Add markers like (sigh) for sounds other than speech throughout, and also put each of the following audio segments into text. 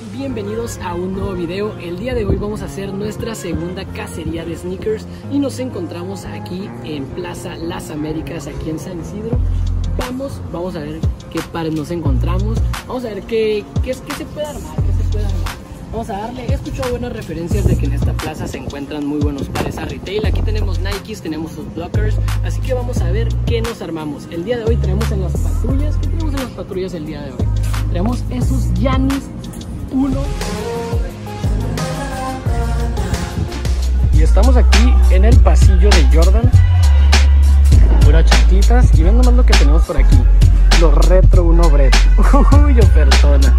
Bienvenidos a un nuevo video. El día de hoy vamos a hacer nuestra segunda cacería de sneakers y nos encontramos aquí en Plaza Las Américas, aquí en San Isidro. Vamos, vamos a ver qué pares nos encontramos. Vamos a ver qué, qué, qué se puede armar, qué se puede armar. Vamos a darle, he escuchado buenas referencias de que en esta plaza se encuentran muy buenos pares a retail. Aquí tenemos Nikes, tenemos sus blockers, así que vamos a ver qué nos armamos. El día de hoy tenemos en las patrullas, ¿qué tenemos en las patrullas el día de hoy? Tenemos esos Yanis 1. Y estamos aquí en el pasillo de Jordan. Puras chantitas. Y ven nomás lo que tenemos por aquí. Los Retro 1 Bread. (laughs) Uy, yo persona.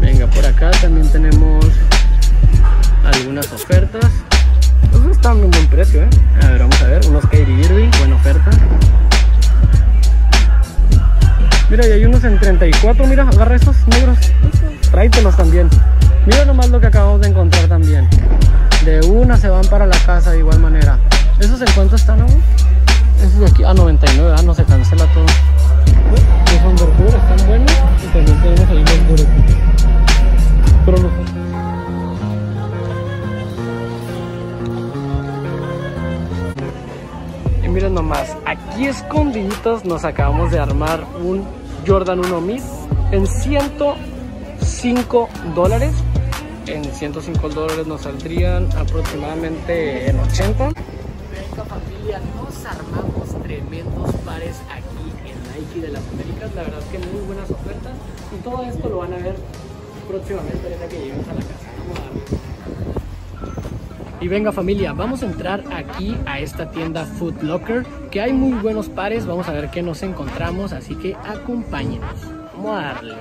Venga, por acá también tenemos algunas ofertas. Pues están en un buen precio, ¿eh? A ver, vamos a ver. Unos Katie Irving, buena oferta. Mira, y hay unos en 34, mira, agarra esos negros. Tráetelos también. Mira nomás lo que acabamos de encontrar también. De una se van para la casa de igual manera. ¿Esos en cuánto están, no? Esos de aquí a 99, ah, no se cancela todo. Los Undercover están buenos y también tenemos ahí los duros. Pero los Y miren nomás, aquí escondiditos nos acabamos de armar un Jordan 1 Mid en 105 dólares. En 105 dólares nos saldrían aproximadamente en 80. Venga familia, nos armamos tremendos pares aquí en Nike de las Américas. La verdad que muy buenas ofertas. Y todo esto lo van a ver próximamente desde que lleguemos a la casa. Y venga familia, vamos a entrar aquí a esta tienda Foot Locker, que hay muy buenos pares, vamos a ver qué nos encontramos, así que acompáñenos. Vamos a darle.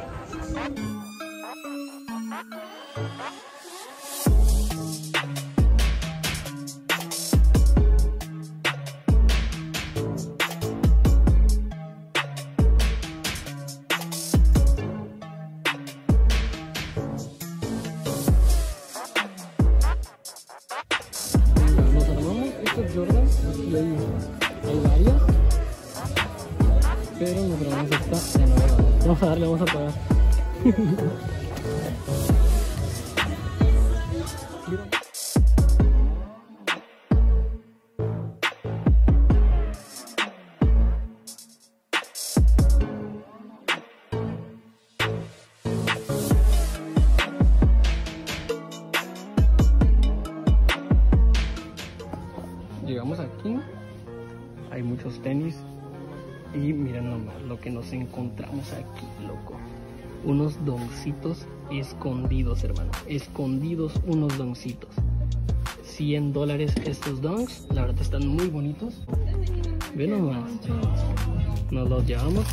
Aquí hay, hay varias, pero nos armamos esta de nuevo. Vamos a darle, vamos a pagar. (laughs) Llegamos aquí, hay muchos tenis y miren nomás lo que nos encontramos aquí, loco. Unos doncitos escondidos, hermano. Escondidos unos doncitos. 100 dólares estos donks. La verdad están muy bonitos. Ve nomás. Nos los llevamos.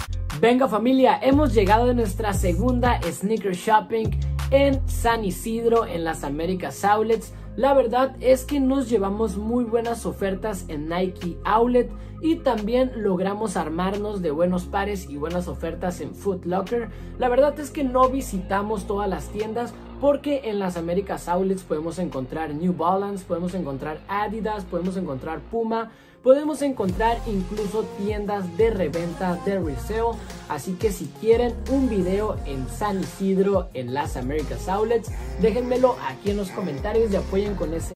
Venga familia, hemos llegado a nuestra segunda sneaker shopping en San Isidro, en las Américas Outlets. La verdad es que nos llevamos muy buenas ofertas en Nike Outlet y también logramos armarnos de buenos pares y buenas ofertas en Foot Locker. La verdad es que no visitamos todas las tiendas porque en las Américas Outlets podemos encontrar New Balance, podemos encontrar Adidas, podemos encontrar Puma, podemos encontrar incluso tiendas de reventa de resale. Así que si quieren un video en San Isidro, en las Américas Outlets, déjenmelo aquí en los comentarios y apoyen con ese